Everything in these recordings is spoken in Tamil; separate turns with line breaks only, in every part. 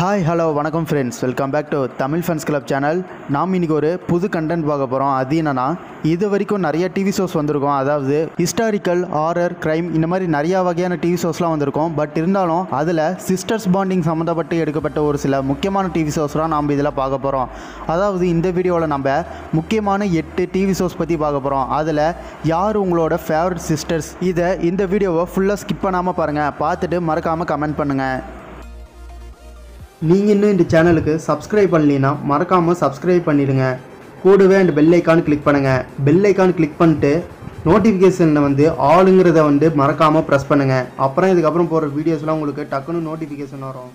ஹாய் ஹலோ வணக்கம் friends welcome back to Tamil fans club channel நாம் இன்றைக்கி ஒரு புது கண்டென்ட் பார்க்க போகிறோம் அது என்னென்னா இது வரைக்கும் நிறைய டிவி ஷோஸ் வந்திருக்கும். அதாவது ஹிஸ்டாரிக்கல் ஆரர் க்ரைம் இந்த மாதிரி நிறையா வகையான டிவி ஷோஸ்லாம் வந்திருக்கும். பட் இருந்தாலும் அதில் சிஸ்டர்ஸ் பாண்டிங் சம்மந்தப்பட்டு எடுக்கப்பட்ட ஒரு சில முக்கியமான டிவி ஷோஸ்லாம் நாம் இதில் பார்க்க போகிறோம் அதாவது இந்த வீடியோவில் நம்ம முக்கியமான எட்டு டிவி ஷோஸ் பற்றி பார்க்க போகிறோம் அதில் யார் உங்களோட ஃபேவரட் சிஸ்டர்ஸ் இதை இந்த வீடியோவை ஃபுல்லாக ஸ்கிப் பண்ணாமல் பாருங்கள் பார்த்துட்டு மறக்காமல் கமெண்ட் பண்ணுங்கள் நீங்கள் இன்னும் இந்த சேனலுக்கு சப்ஸ்கிரைப் பண்ணலீன்னா மறக்காமல் சப்ஸ்கிரைப் பண்ணிடுங்க. கூடவே அந்த பெல் ஐக்கான் கிளிக் பண்ணுங்கள் பெல் ஐக்கான் கிளிக் பண்ணிட்டு நோட்டிஃபிகேஷனில் வந்து ஆளுங்கிறத வந்து மறக்காமல் ப்ரெஸ் பண்ணுங்கள் அப்புறம் இதுக்கப்புறம் போகிற வீடியோஸ்லாம் உங்களுக்கு டக்குன்னு நோட்டிஃபிகேஷன் வரும்.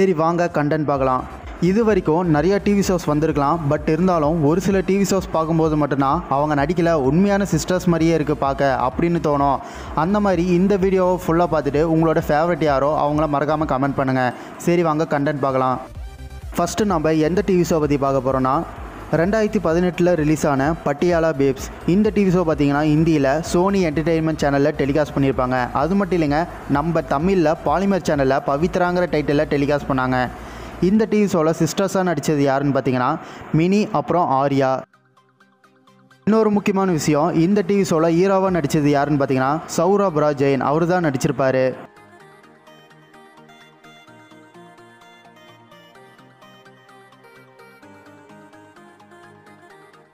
சரி வாங்க கண்டென்ட் பார்க்கலாம். இது வரைக்கும் நிறைய டிவி ஷோஸ் வந்திருக்கலாம். பட் இருந்தாலும் ஒரு சில டிவி ஷோஸ் பார்க்கும்போது மட்டும்தான் அவங்க நடிக்கல உண்மையான சிஸ்டர்ஸ் மாதிரியே இருக்குது பார்க்க அப்படின்னு தோணும். அந்த மாதிரி இந்த வீடியோவை ஃபுல்லாக பார்த்துட்டு உங்களோட ஃபேவரட் யாரோ அவங்கள மறக்காமல் கமெண்ட் பண்ணுங்கள் சரி வாங்க கண்டென்ட் பார்க்கலாம். ஃபஸ்ட்டு நம்ம எந்த டிவி ஷோ பற்றி பார்க்க போகிறோன்னா ரெண்டாயிரத்தி பதினெட்டில் ரிலீஸ் ஆன பட்டியாலா பேப்ஸ் இந்த டிவி ஷோ பார்த்தீங்கன்னா ஹிந்தியில் சோனி என்டர்டெயின்மெண்ட் சேனலில் டெலிகாஸ்ட் பண்ணியிருப்பாங்க. அது மட்டும் இல்லைங்க நம்ம தமிழில் பாலிமர் சேனலில் பவித்ராங்கிற டைட்டிலில் டெலிகாஸ்ட் பண்ணாங்க. இந்த டிவி ஷோவில் சிஸ்டர்ஸாக நடித்தது யாருன்னு பார்த்தீங்கன்னா மினி அப்புறம் ஆர்யா. இன்னொரு முக்கியமான விஷயம் இந்த டிவி ஷோவில் ஹீரோவாக நடித்தது யாருன்னு பார்த்தீங்கன்னா சௌரப் ராஜ் ஜெயின் அவர் தான் நடிச்சிருப்பாரு.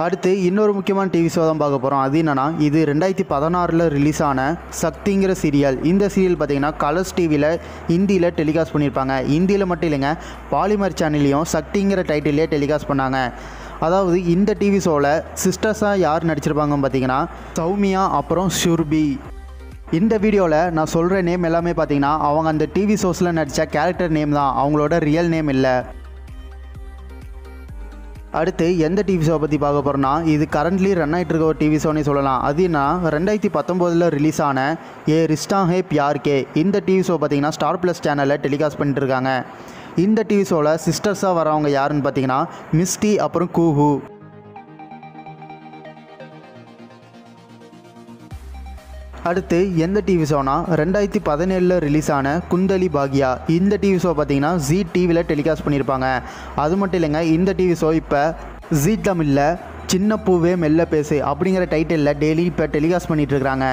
அடுத்து இன்னொரு முக்கியமான டிவி ஷோ தான் பார்க்க போகிறோம் அது என்னென்னா இது ரெண்டாயிரத்தி பதினாறில் ரிலீஸ் ஆன சக்திங்கிற சீரியல் இந்த சீரியல் பார்த்திங்கன்னா கலர்ஸ் டிவியில் ஹிந்தியில் டெலிகாஸ்ட் பண்ணியிருப்பாங்க. ஹிந்தியில் மட்டும் இல்லைங்க பாலிமர் சேனல்லையும் சக்திங்கிற டைட்டிலே டெலிகாஸ்ட் பண்ணாங்க. அதாவது இந்த டிவி ஷோவில் சிஸ்டர்ஸாக யார் நடிச்சிருப்பாங்கன்னு பார்த்தீங்கன்னா சௌமியா அப்புறம் ஷுர்பி. இந்த வீடியோவில் நான் சொல்கிற நேம் எல்லாமே பார்த்தீங்கன்னா அவங்க அந்த டிவி ஷோஸில் நடித்த கேரக்டர் நேம் தான். அவங்களோட ரியல் நேம் இல்லை. அடுத்து எந்த டிவி ஷோ பற்றி பார்க்க போகிறோன்னா இது கரண்ட்லி ரன் ஆகிட்டு இருக்க ஒரு டிவி ஷோனே சொல்லலாம். அது என்ன? ரெண்டாயிரத்தி பத்தொம்போதில் ரிலீஸ் ஆன ஏ ரிஸ்டா ஹே பியார் கே. இந்த டிவி ஷோ பார்த்தீங்கன்னா ஸ்டார் ப்ளஸ் சேனலில் டெலிகாஸ்ட் பண்ணிட்டு இருக்காங்க. இந்த டிவி ஷோவில் சிஸ்டர்ஸாக வரவங்க யாருன்னு பார்த்தீங்கன்னா மிஸ்டி அப்புறம் கூஹு. அடுத்து எந்த டிவி ஷோனா ரெண்டாயிரத்தி பதினேழில் ரிலீஸ் ஆன குந்தலி பாக்யா. இந்த டிவி ஷோ பார்த்தீங்கன்னா ஜி டிவியில் டெலிகாஸ்ட் பண்ணியிருப்பாங்க அது மட்டும் இல்லைங்க இந்த டிவி ஷோ இப்போ ஜி தமிழில் சின்ன பூவே மெல்ல பேசு அப்படிங்கிற டைட்டிலில் டெய்லி இப்போ டெலிகாஸ்ட் பண்ணிகிட்டு இருக்கிறாங்க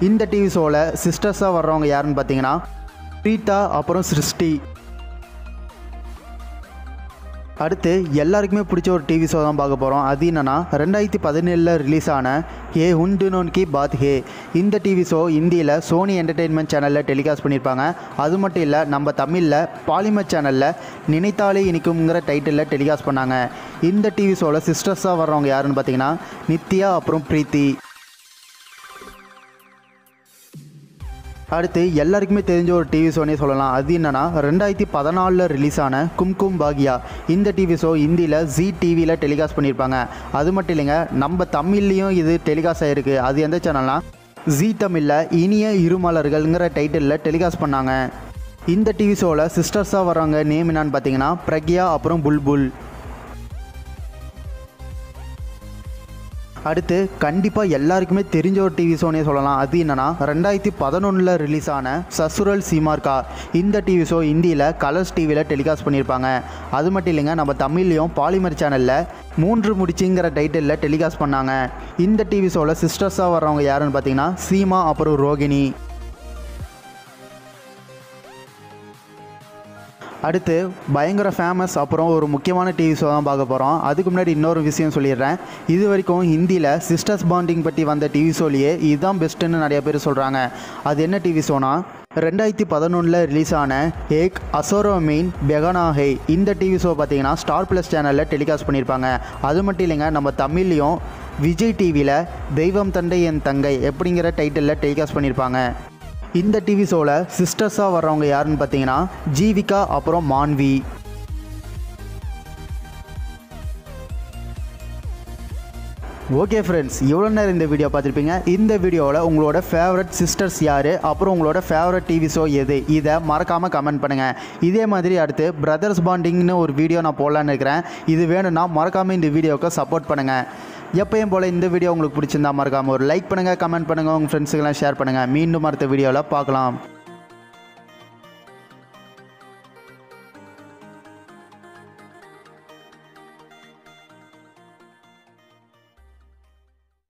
இந்த டிவி ஷோவில் சிஸ்டர்ஸாக வர்றவங்க யாருன்னு பார்த்தீங்கன்னா பிரீதா அப்புறம் சிருஷ்டி. அடுத்து எல்லாருக்குமே பிடிச்ச ஒரு டிவி ஷோ தான் பார்க்க போகிறோம் அது என்னென்னா ரெண்டாயிரத்தி பதினேழில் ரிலீஸ் ஆன ஏ ஹுண்டுனோன் கி பாத் ஹே. இந்த டிவி ஷோ இந்தியில் சோனி என்டர்டெயின்மெண்ட் சேனலில் டெலிகாஸ்ட் பண்ணியிருப்பாங்க. அது மட்டும் இல்லை நம்ம தமிழில் பாலிமர் சேனலில் நினைத்தாலே இனிக்கும்ங்கிற டைட்டிலில் டெலிகாஸ்ட் பண்ணாங்க. இந்த டிவி ஷோவில் சிஸ்டர்ஸாக வர்றவங்க யாருன்னு பார்த்தீங்கன்னா நித்யா அப்புறம் பிரீத்தி. அடுத்து எல்லாருக்குமே தெரிஞ்ச ஒரு டிவி ஷோனே சொல்லலாம். அது என்னன்னா ரெண்டாயிரத்தி பதினாலில் ரிலீஸ் ஆன கும்கும் பாக்யா. இந்த டிவி ஷோ ஹிந்தியில் ஜி டிவியில் டெலிகாஸ்ட் பண்ணியிருப்பாங்க அது மட்டும் இல்லைங்க நம்ம தமிழ்லேயும் இது டெலிகாஸ்ட் ஆகிருக்கு அது எந்த சேனல்னா ஜி தமிழில் இனிய இருமலர்கள்ங்கிற டைட்டிலில் டெலிகாஸ்ட் பண்ணாங்க. இந்த டிவி ஷோவில் சிஸ்டர்ஸாக வர்றவங்க நேம் என்னான்னு பார்த்தீங்கன்னா பிரக்யா அப்புறம் புல்புல். அடுத்து கண்டிப்பாக எல்லாருக்குமே தெரிஞ்ச ஒரு டிவி ஷோனே சொல்லலாம். அது என்னன்னா ரெண்டாயிரத்தி பதினொன்றில் ரிலீஸ் ஆன சசுரல் சீமார்கா இந்த டிவி ஷோ ஹிந்தியில் கலர்ஸ் டிவியில் டெலிகாஸ்ட் பண்ணியிருப்பாங்க. அது மட்டும் இல்லைங்க நம்ம தமிழ்லேயும் பாலிமர் சேனலில் மூன்று முடிச்சுங்கிற டைட்டிலில் டெலிகாஸ்ட் பண்ணாங்க. இந்த டிவி ஷோவில் சிஸ்டர்ஸாக வர்றவங்க யாருன்னு பார்த்தீங்கன்னா சீமா அப்புறம் ரோகிணி. அடுத்து பயங்கர ஃபேமஸ் அப்புறம் ஒரு முக்கியமான டிவி ஷோ தான் பார்க்க போகிறோம் அதுக்கு முன்னாடி இன்னொரு விஷயம் சொல்லிடுறேன். இது வரைக்கும் ஹிந்தியில் சிஸ்டர்ஸ் பாண்டிங் பற்றி வந்த டிவி ஷோலையே இதுதான் பெஸ்ட்டுன்னு நிறைய பேர் சொல்கிறாங்க அது என்ன டிவி ஷோனா ரெண்டாயிரத்தி பதினொன்றில் ரிலீஸ் ஆன ஏக் அசோரோ மீன் பெகனாஹே இந்த டிவி ஷோ பார்த்தீங்கன்னா ஸ்டார் ப்ளஸ் சேனலில் டெலிகாஸ்ட் பண்ணியிருப்பாங்க. அது மட்டும் இல்லைங்க நம்ம தமிழ்லேயும் விஜய் டிவியில் தெய்வம் தண்டை என் தங்கை எப்படிங்கிற டைட்டிலில் டெலிகாஸ்ட் பண்ணியிருப்பாங்க. இந்த டிவி ஷோவில் சிஸ்டர்ஸாக வர்றவங்க யாருன்னு பார்த்தீங்கன்னா ஜீவிகா அப்புறம் மான்வி. ஓகே ஃப்ரெண்ட்ஸ் இவ்வளோ நேரம் இந்த வீடியோ பார்த்துருப்பீங்க. இந்த வீடியோவில் உங்களோட ஃபேவரட் சிஸ்டர்ஸ் யார்? அப்புறம் உங்களோட ஃபேவரட் டிவி ஷோ எது? இதை மறக்காமல் கமெண்ட் பண்ணுங்கள் இதே மாதிரி அடுத்து பிரதர்ஸ் பாண்டிங்னு ஒரு வீடியோ நான் போடலான்னு இருக்கிறேன். இது வேணும்னா மறக்காமல் இந்த வீடியோவுக்கு சப்போர்ட் பண்ணுங்கள் எப்பயும் போல் இந்த வீடியோ உங்களுக்கு பிடிச்சிருந்தா மறக்காமல் ஒரு லைக் பண்ணுங்கள் கமெண்ட் பண்ணுங்கள் உங்கள் ஃப்ரெண்ட்ஸுக்கெல்லாம் ஷேர் பண்ணுங்கள் மீண்டும் அடுத்த வீடியோவில் பார்க்கலாம்.